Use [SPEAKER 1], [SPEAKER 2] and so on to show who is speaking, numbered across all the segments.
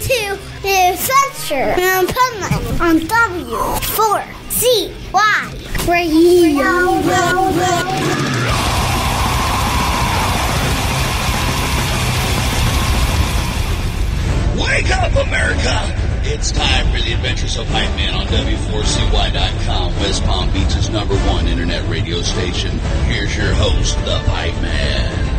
[SPEAKER 1] to the adventure in Puntland on W4CY Radio.
[SPEAKER 2] Wake up, America! It's time for the adventures of Pipe Man on W4CY.com, West Palm Beach's number one internet radio station. Here's your host, the Pipe Man.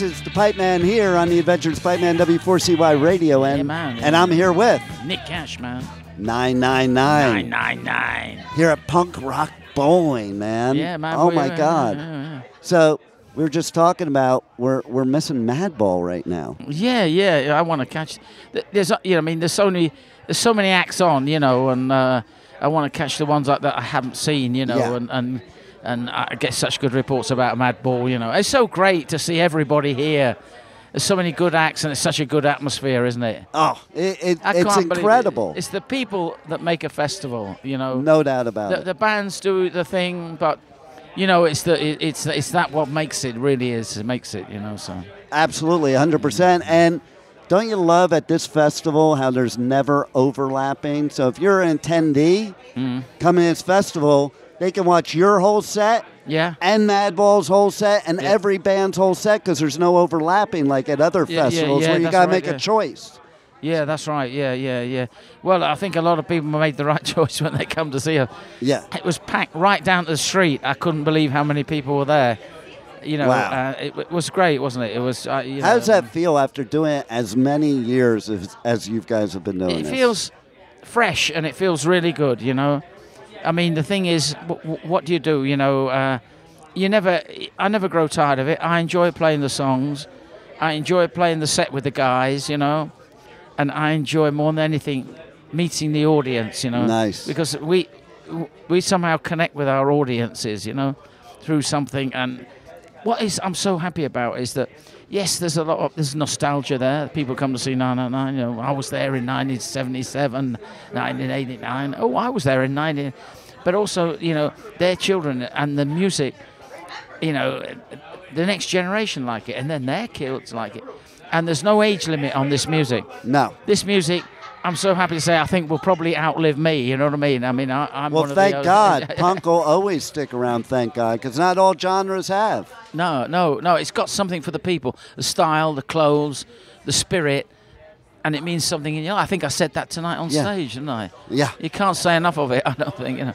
[SPEAKER 3] This is the Pipe Man here on the Adventures Pipe Man W4CY Radio, and
[SPEAKER 4] Yeah, man.
[SPEAKER 3] and I'm here with
[SPEAKER 4] Nick Cashman.
[SPEAKER 3] 999
[SPEAKER 4] Nine nine nine.
[SPEAKER 3] here at Punk Rock Bowling, man.
[SPEAKER 4] Yeah, man.
[SPEAKER 3] Oh my
[SPEAKER 4] yeah,
[SPEAKER 3] God! So we were just talking about we're we're missing Madball right now.
[SPEAKER 4] yeah, yeah. I want to catch. There's, you know, I mean, there's so many, there's so many acts on, you know, and uh, I want to catch the ones that, that I haven't seen, you know,
[SPEAKER 3] Yeah.
[SPEAKER 4] and and and I get such good reports about Mad Madball, you know. It's so great to see everybody here. There's so many good acts, and it's such a good atmosphere, isn't it?
[SPEAKER 3] Oh, it, it, it's
[SPEAKER 4] can't it.
[SPEAKER 3] incredible.
[SPEAKER 4] It's the people that make a festival, you know.
[SPEAKER 3] no doubt about
[SPEAKER 4] the,
[SPEAKER 3] it.
[SPEAKER 4] the bands do the thing, but you know, it's the it, it's it's that what makes it really is. It makes it, you know. So
[SPEAKER 3] Absolutely, 100%. And don't you love at this festival how there's never overlapping? So if you're an attendee
[SPEAKER 4] Mm.
[SPEAKER 3] coming to this festival, they can watch your whole set
[SPEAKER 4] yeah,
[SPEAKER 3] and Madball's whole set and
[SPEAKER 4] Yeah.
[SPEAKER 3] every band's whole set because there's no overlapping like at other
[SPEAKER 4] Yeah,
[SPEAKER 3] festivals
[SPEAKER 4] yeah,
[SPEAKER 3] where you got to
[SPEAKER 4] right,
[SPEAKER 3] make a choice.
[SPEAKER 4] yeah, that's right. Yeah, yeah, yeah. Well, I think a lot of people made the right choice when they come to see us.
[SPEAKER 3] Yeah.
[SPEAKER 4] It was packed right down to the street. I couldn't believe how many people were there. You know,
[SPEAKER 3] Wow.
[SPEAKER 4] uh, it, it was great, wasn't it? It was. Uh, you
[SPEAKER 3] How does
[SPEAKER 4] know,
[SPEAKER 3] that feel after doing it as many years as, as you guys have been doing
[SPEAKER 4] it
[SPEAKER 3] this?
[SPEAKER 4] feels fresh and it feels really good you know i mean the thing is w- w- what do you do you know uh, you never i never grow tired of it. I enjoy playing the songs. I enjoy playing the set with the guys you know and i enjoy more than anything meeting the audience you know.
[SPEAKER 3] Nice.
[SPEAKER 4] because we we somehow connect with our audiences you know through something and what is I'm so happy about is that yes, there's a lot of there's nostalgia there. People come to see 999. You know, I was there in 1977, 1989. Oh, I was there in 19. But also, you know, their children and the music. You know, the next generation like it, and then their kids like it. And there's no age limit on this music.
[SPEAKER 3] No.
[SPEAKER 4] This music. I'm so happy to say I think will probably outlive me. You know what I mean? I mean, I, I'm
[SPEAKER 3] Well,
[SPEAKER 4] one of
[SPEAKER 3] thank God. Punk will always stick around, thank God, because not all genres have.
[SPEAKER 4] No, no, no. It's got something for the people. The style, the clothes, the spirit, and it means something in you. I think I said that tonight on
[SPEAKER 3] Yeah.
[SPEAKER 4] stage, didn't I?
[SPEAKER 3] Yeah.
[SPEAKER 4] You can't say enough of it. I don't think you know.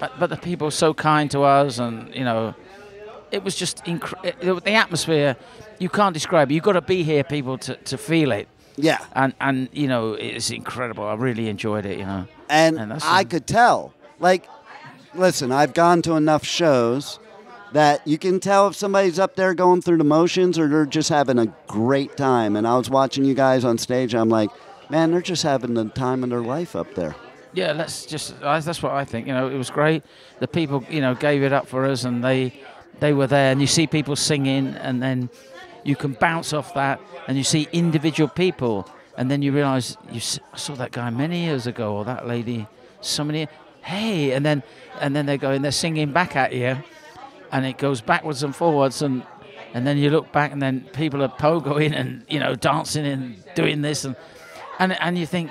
[SPEAKER 4] But but the people are so kind to us, and you know, it was just incredible. The atmosphere, you can't describe. You've got to be here, people, to, to feel it.
[SPEAKER 3] Yeah.
[SPEAKER 4] And and you know, it's incredible. I really enjoyed it. You know.
[SPEAKER 3] And,
[SPEAKER 4] And
[SPEAKER 3] I could tell. Like, listen, I've gone to enough shows that you can tell if somebody's up there going through the motions or they're just having a great time. And I was watching you guys on stage, I'm like, man, they're just having the time of their life up there.
[SPEAKER 4] Yeah, that's just that's what I think. You know, it was great. The people, you know, gave it up for us, and they they were there. And you see people singing, and then you can bounce off that, and you see individual people, and then you realise you I saw that guy many years ago, or that lady so many. Hey, and then and then they go and they're singing back at you, and it goes backwards and forwards, and and then you look back, and then people are pogoing and you know dancing and doing this, and and and you think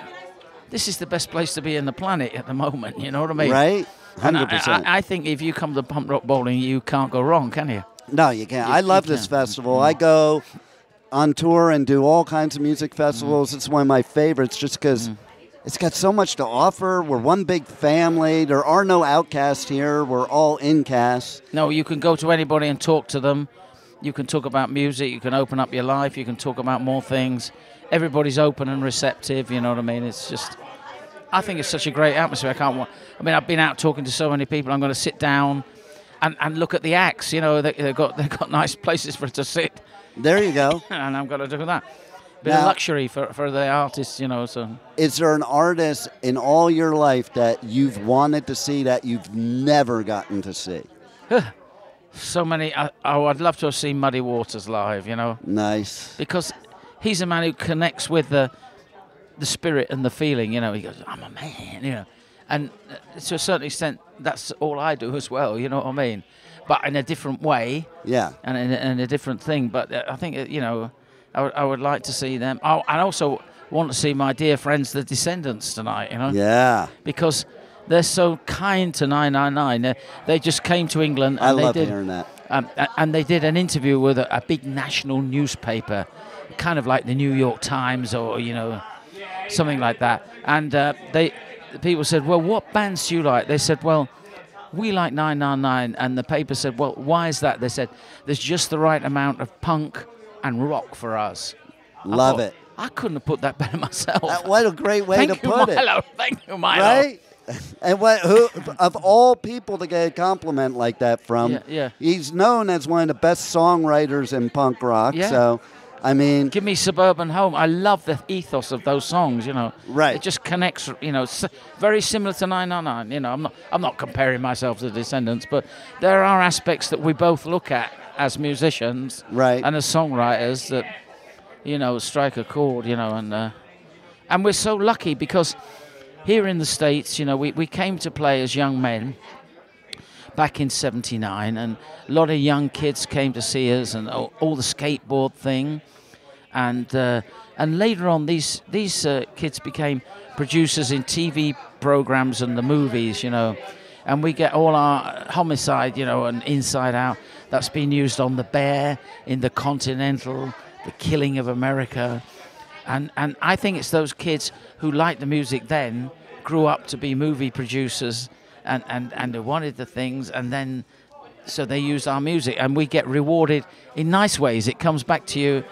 [SPEAKER 4] this is the best place to be in the planet at the moment. You know what I mean?
[SPEAKER 3] Right?
[SPEAKER 4] I-
[SPEAKER 3] 100%.
[SPEAKER 4] I, I think if you come to punk rock bowling, you can't go wrong, can you?
[SPEAKER 3] No, you can't.
[SPEAKER 4] You-
[SPEAKER 3] I love this
[SPEAKER 4] can't.
[SPEAKER 3] festival. I go on tour and do all kinds of music mm-hmm. festivals. It's one of my favorites just because mm-hmm. it's got so much to offer. We're one big family. There are no outcasts here. We're all in incasts.
[SPEAKER 4] No, you can go to anybody and talk to them. You can talk about music. You can open up your life. You can talk about more things. Everybody's open and receptive. You know what I mean? It's just, I think it's such a great atmosphere. I can't. I mean, I've been out talking to so many people. I'm going to sit down and, and look at the acts. You know, they, they've got they've got nice places for it to sit,
[SPEAKER 3] There you go.
[SPEAKER 4] and I'm going to do that. Bit
[SPEAKER 3] Now-
[SPEAKER 4] of luxury for, for the artists, you know. So
[SPEAKER 3] Is there an artist in all your life that you've wanted to see that you've never gotten to see?
[SPEAKER 4] so many. I, oh, I'd love to have seen Muddy Waters live. You know,
[SPEAKER 3] Nice.
[SPEAKER 4] because he's a man who connects with the the spirit and the feeling. You know, he goes, "I'm a man," you know, and uh, to a certain extent, that's all I do as well. You know what I mean? But in a different way
[SPEAKER 3] Yeah.
[SPEAKER 4] and in, in a different thing. But uh, I think uh, you know, I would- I would like to see them. Oh, and also want to see my dear friends, the Descendents, tonight. You know,
[SPEAKER 3] Yeah.
[SPEAKER 4] because they're so kind to 999. They, they just came to England and
[SPEAKER 3] I
[SPEAKER 4] they
[SPEAKER 3] love
[SPEAKER 4] did.
[SPEAKER 3] hearing that.
[SPEAKER 4] Um, and they did an interview with a, a big national newspaper, kind of like the New York Times or you know, something like that. And uh, they, the people said, "Well, what bands do you like?" They said, "Well, we like 999." And the paper said, "Well, why is that?" They said, "There's just the right amount of punk and rock for us." I
[SPEAKER 3] Love
[SPEAKER 4] thought,
[SPEAKER 3] it.
[SPEAKER 4] I couldn't have put that better myself.
[SPEAKER 3] Uh, what a great way
[SPEAKER 4] Thank
[SPEAKER 3] to
[SPEAKER 4] you,
[SPEAKER 3] put it.
[SPEAKER 4] Milo. Thank you, Milo.
[SPEAKER 3] Right? And what who of all people to get a compliment like that from?
[SPEAKER 4] Yeah, yeah.
[SPEAKER 3] He's known as one of the best songwriters in punk rock.
[SPEAKER 4] Yeah.
[SPEAKER 3] So, I mean,
[SPEAKER 4] Give me Suburban Home. I love the ethos of those songs. You know,
[SPEAKER 3] Right.
[SPEAKER 4] It just connects. You know, very similar to 999. You know, I'm not. I'm not comparing myself to the Descendents, but there are aspects that we both look at as musicians,
[SPEAKER 3] Right.
[SPEAKER 4] and as songwriters that, you know, strike a chord. You know, and uh, and we're so lucky because here in the states, you know, we, we came to play as young men back in 79 and a lot of young kids came to see us and all, all the skateboard thing. And uh, and later on these these uh, kids became producers in TV programs and the movies you know. And we get all our homicide you know and inside out that's been used on the bear in the continental the killing of america. And and I think it's those kids who liked the music then grew up to be movie producers and and and they wanted the things and then so they use our music and we get rewarded in nice ways it comes back to you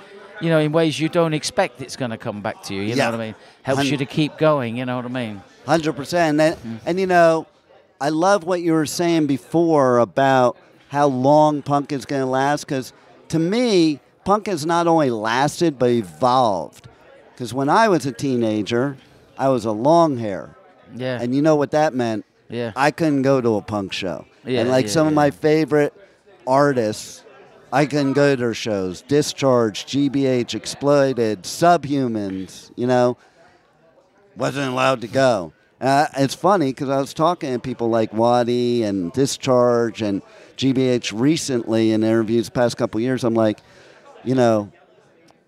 [SPEAKER 4] you know in ways you don't expect it's going to come back to you you
[SPEAKER 3] Yeah.
[SPEAKER 4] know what i mean helps you to keep going you know what i mean
[SPEAKER 3] Hundred percent, and
[SPEAKER 4] Mm.
[SPEAKER 3] and you know, I love what you were saying before about how long punk is going to last. Because to me, punk has not only lasted but evolved. Because when I was a teenager, I was a long hair,
[SPEAKER 4] yeah
[SPEAKER 3] and you know what that meant.
[SPEAKER 4] Yeah
[SPEAKER 3] I couldn't go to a punk show.
[SPEAKER 4] Yeah,
[SPEAKER 3] and like
[SPEAKER 4] yeah,
[SPEAKER 3] some of my favorite artists, I couldn't go to their shows. Discharge, GBH, Exploited, Subhumans, you know, wasn't allowed to go. Uh, it's funny because I was talking to people like Wattie and Discharge and GBH recently in interviews the past couple years. I'm like, you know,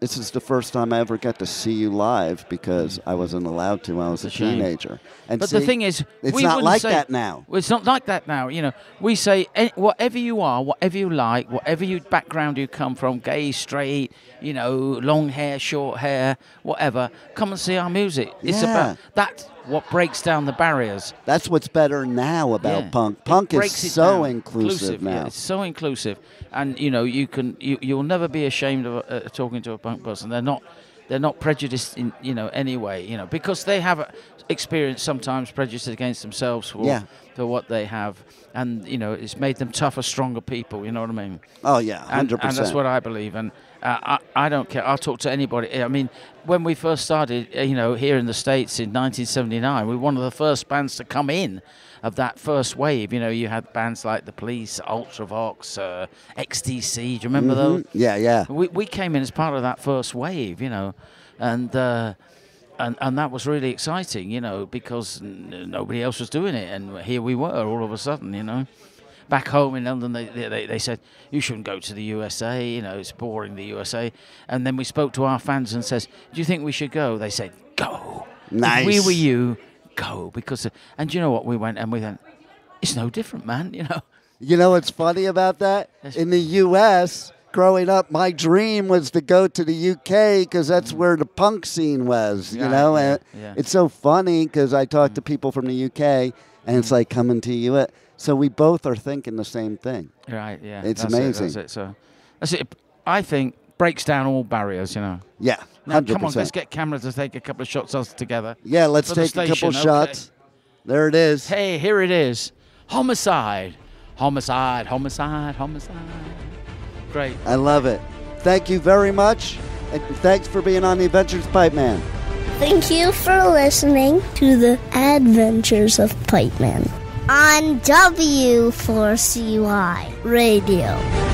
[SPEAKER 3] this is the first time I ever got to see you live because I wasn't allowed to when I was a,
[SPEAKER 4] a
[SPEAKER 3] teenager. And
[SPEAKER 4] But the thing is,
[SPEAKER 3] it's
[SPEAKER 4] we
[SPEAKER 3] not like
[SPEAKER 4] say-
[SPEAKER 3] that now.
[SPEAKER 4] Well, it's not like that now. You know, we say eh, whatever you are, whatever you like, whatever you background you come from, gay, straight, you know, long hair, short hair, whatever. Come and see our music. It's
[SPEAKER 3] Yeah.
[SPEAKER 4] about that's what breaks down the barriers.
[SPEAKER 3] That's what's better now about
[SPEAKER 4] Yeah.
[SPEAKER 3] punk. Punk is so inclusive,
[SPEAKER 4] yeah,
[SPEAKER 3] now.
[SPEAKER 4] it's so inclusive, and you know you can you you'll never be ashamed of uh, talking to a punk person. They're not they're not prejudiced in you know any way. You know because they have experienced sometimes prejudice against themselves for
[SPEAKER 3] Yeah.
[SPEAKER 4] for what they have, and you know it's made them tougher, stronger people. You know what I mean?
[SPEAKER 3] Oh yeah,
[SPEAKER 4] And,
[SPEAKER 3] hundred
[SPEAKER 4] and that's what I believe. And uh, I, I don't care. I'll talk to anybody. I mean, when we first started, uh, you know, here in the States in 1979, we were one of the first bands to come in of that first wave. You know, you had bands like The Police, Ultravox, uh, XTC. Do you remember those?
[SPEAKER 3] Yeah, yeah.
[SPEAKER 4] We, we came in as part of that first wave, you know, and uh, and and that was really exciting, you know, because n- nobody else was doing it, and here we were all of a sudden, you know. Back home in London, they, they, they said you shouldn't go to the USA, you know, it's boring the USA. And then we spoke to our fans and says, do you think we should go? They said, go. If we were you, go because. And you know what? We went and we went. It's no different, man. You know.
[SPEAKER 3] You know what's funny about that? In the U.S., growing up, my dream was to go to the U.K. because that's where the punk scene was. You
[SPEAKER 4] Mm. Right,
[SPEAKER 3] know,
[SPEAKER 4] yeah,
[SPEAKER 3] and
[SPEAKER 4] yeah. Mm.
[SPEAKER 3] it's so funny because I talk to people from the U.K. and it's like coming to you. So we both are thinking the same thing.
[SPEAKER 4] Right. Yeah.
[SPEAKER 3] It's
[SPEAKER 4] that's It,
[SPEAKER 3] amazing.
[SPEAKER 4] that's it. So that's it. I think breaks down all barriers. You know.
[SPEAKER 3] Yeah,
[SPEAKER 4] Now,
[SPEAKER 3] hundred
[SPEAKER 4] come on, let's get cameras to take a couple of shots of us together.
[SPEAKER 3] Yeah, let's
[SPEAKER 4] for
[SPEAKER 3] take a couple
[SPEAKER 4] station, okay.
[SPEAKER 3] shots. There it is.
[SPEAKER 4] Hey, here it is. Homicide. Homicide. Homicide. Homicide. Great.
[SPEAKER 3] I love it. Thank you very much, and thanks for being on the Adventures Pipe Man.
[SPEAKER 1] Thank you for listening to the Adventures of Pipe Man. on W4CY Radio.